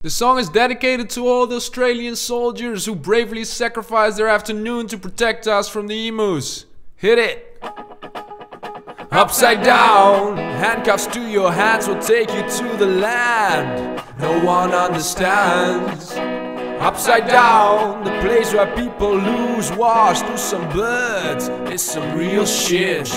The song is dedicated to all the Australian soldiers who bravely sacrificed their afternoon to protect us from the emus. Hit it! Upside down, handcuffs to your hands will take you to the land no one understands. Upside down, the place where people lose wars to some birds is some real shit.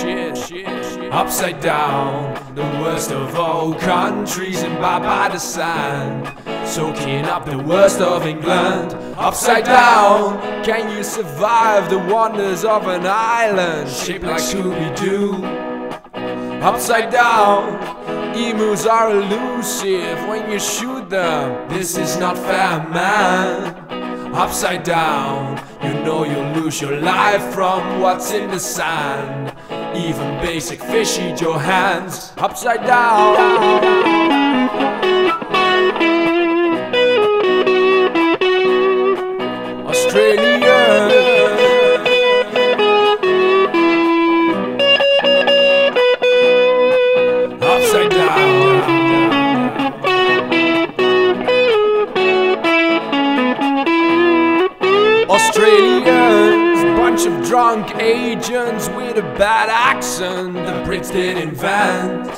Upside down, the worst of all countries imbibed by the sand. Soaking up the worst of England. Upside down, can you survive the wonders of an island shaped like Scooby Doo? Upside down, are elusive when you shoot them. This is not fair, man. Upside down, you know you'll lose your life from what's in the sand. Even basic fish eat your hands. Upside down. Australia. Bunch of drunk agents with a bad accent the Brits did invent.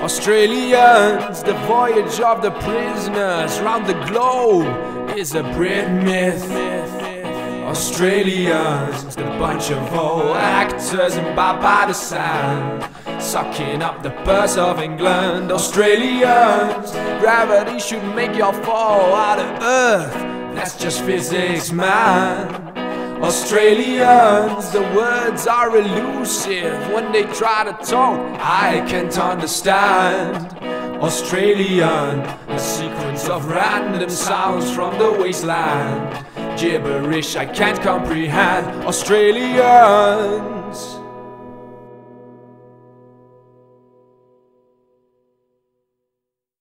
Australians, the voyage of the prisoners round the globe is a Brit myth. Australians, the bunch of old actors in the sand, sucking up the purse of England. Australians, gravity should make you fall out of earth. That's just physics, man. Australians, the words are elusive when they try to talk. I can't understand. Australian, a sequence of random sounds from the wasteland. Gibberish I can't comprehend. Australians.